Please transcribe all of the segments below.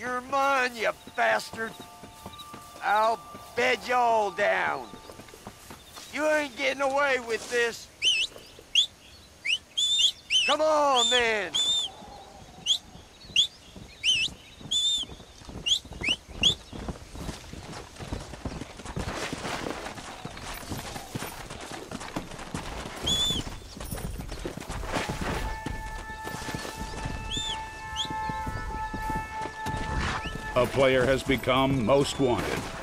You're mine, you bastard. I'll bed you all down. You ain't getting away with this. Come on, then. A player has become most wanted.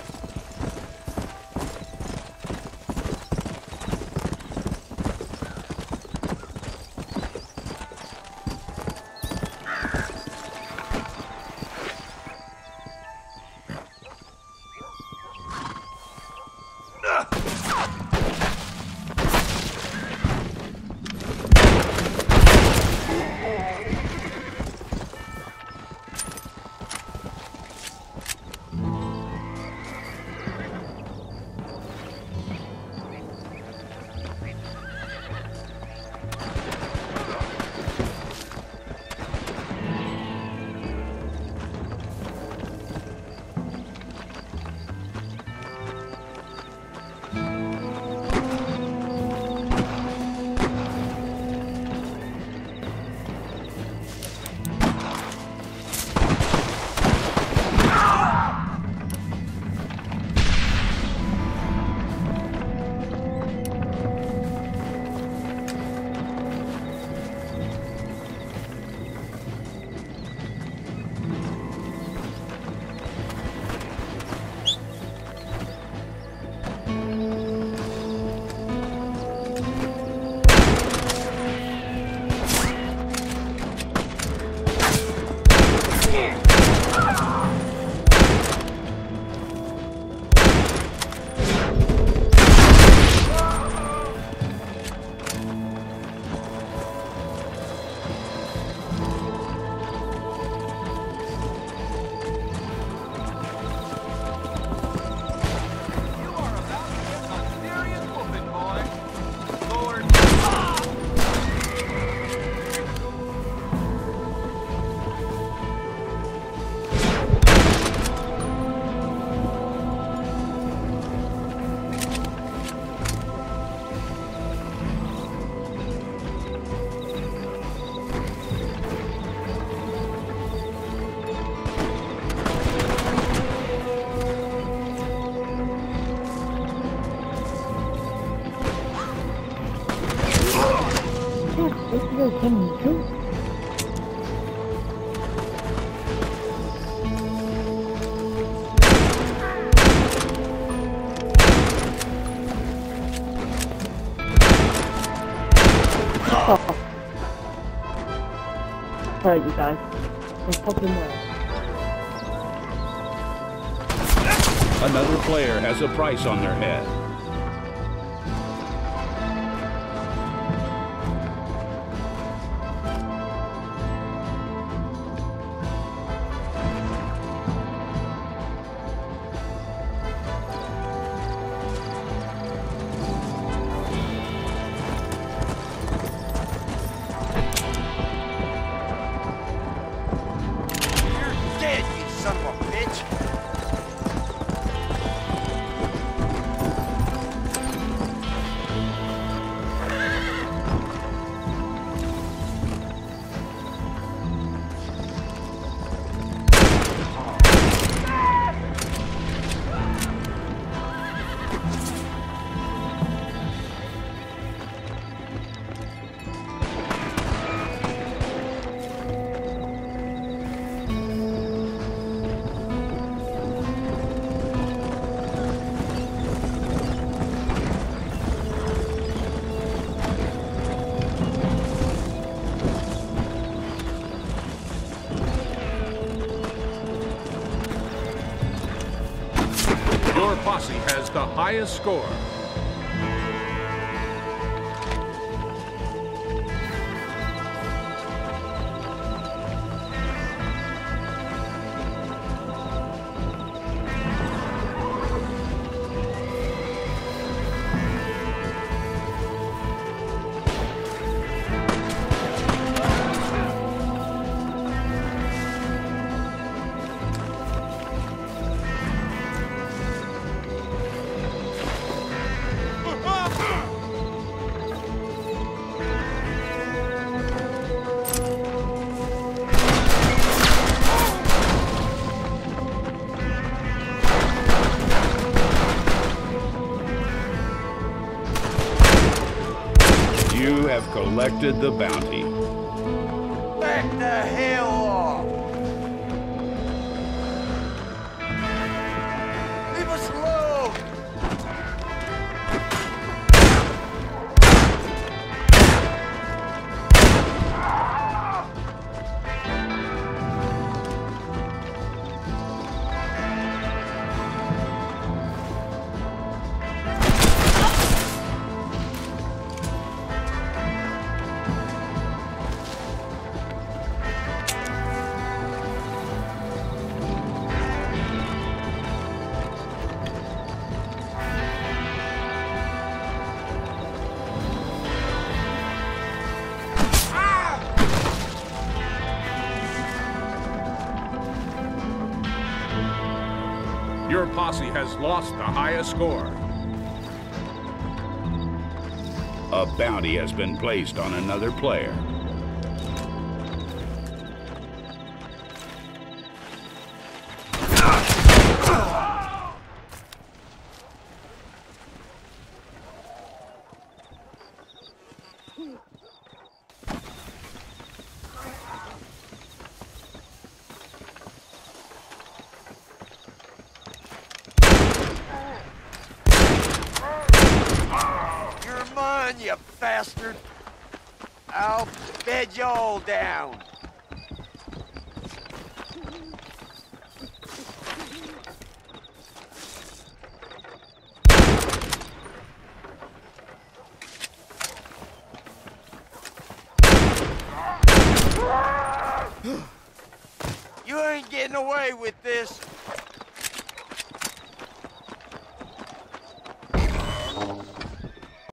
Oh. Alright, you guys. Let's. Another player has a price on their head. Your has the highest score. You have collected the bounty. What the hell Your posse has lost the highest score. A bounty has been placed on another player. You're you bastard! I'll bed you all down! You ain't getting away with this!